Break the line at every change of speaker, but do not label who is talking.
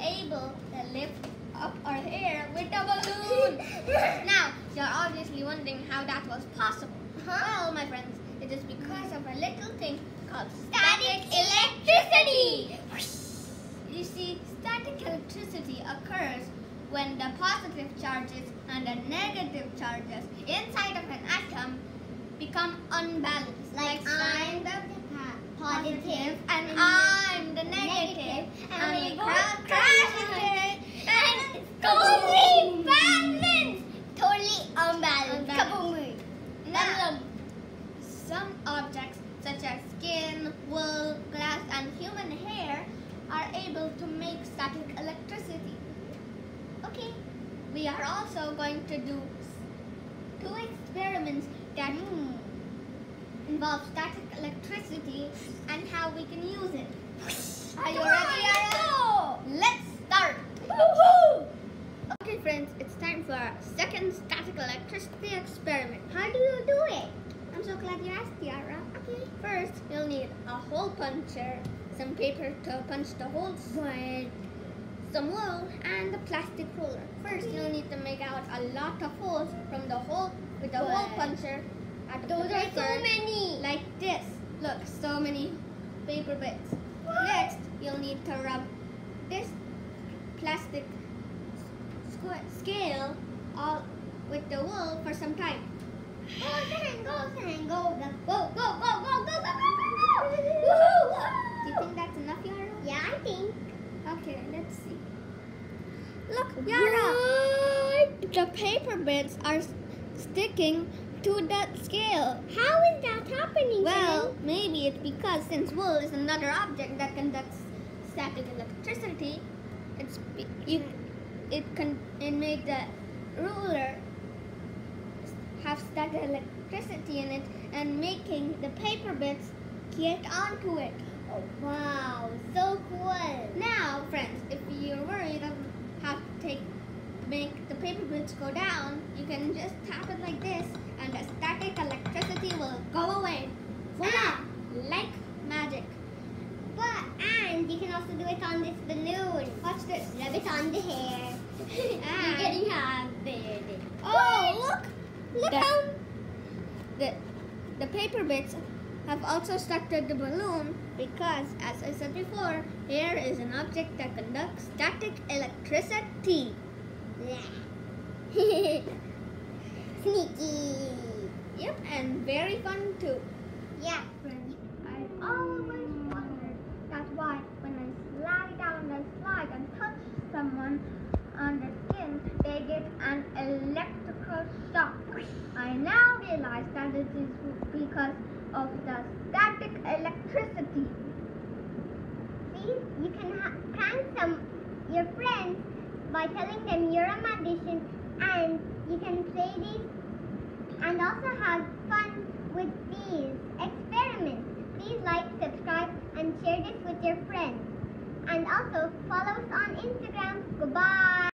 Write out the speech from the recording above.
able to lift up our hair with a balloon. now, you're obviously wondering how that was possible. Well, my friends, it is because of a little thing called static electricity. You see, static electricity occurs when the positive charges and the negative charges inside of an atom become unbalanced.
Like I'm the positive
and I'm the negative, and we both crash into it, and it's totally balanced.
Totally unbalanced.
Unbalanced.
Kaboom.
Now, some objects such as skin, wool, glass, and human hair are able to make static electricity. Okay, we are also going to do two experiments that hmm, involve static electricity and how we can use it. Are you ready, Ara? Let's start! Okay friends, it's time for our second static electricity experiment.
How do you do it?
I'm so glad you asked, Yara. Okay. First, you'll need a hole puncher, some paper to punch the holes with, some wool and a plastic ruler. First, you'll need to make out a lot of holes from the hole with the hole puncher. At
those are so many!
Like this. Look, so many paper bits. What? Next, you'll need to rub this plastic scale all with the wool for some time.
Go, go, go, go, go, go, go, go, go!
The paper bits are sticking to that scale.
How is that happening?
Well, maybe it's because since wool is another object that conducts static electricity, it's you, it can it made the ruler have static electricity in it and making the paper bits get onto it.
Oh, wow, so cool.
Now, friends, if you're worried of have to take make the paper bits go down, you can just tap it like this, and the static electricity will go away. Voila! Ah. Like magic.
But, and you can also do it on this balloon.
Watch this.
Rub it on the hair. Ah. You're
And-
getting happy.
Oh, look!
Look
The-
how
The the paper bits have also stuck to the balloon because, as I said before, air is an object that conducts static electricity.
Sneaky.
Yep, and very fun too.
Yeah.
Friends, I always wondered that's why when I slide down the slide and touch someone on the skin, they get an electrical shock. I now realize that it is because of the static electricity.
See, you can ha- prank some your friends by telling them you're a magician, and you can play these and also have fun with these experiments. Please like, subscribe, and share this with your friends. And also follow us on Instagram. Goodbye.